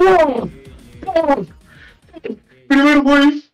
¡Oh! ¡Oh! Primer wave.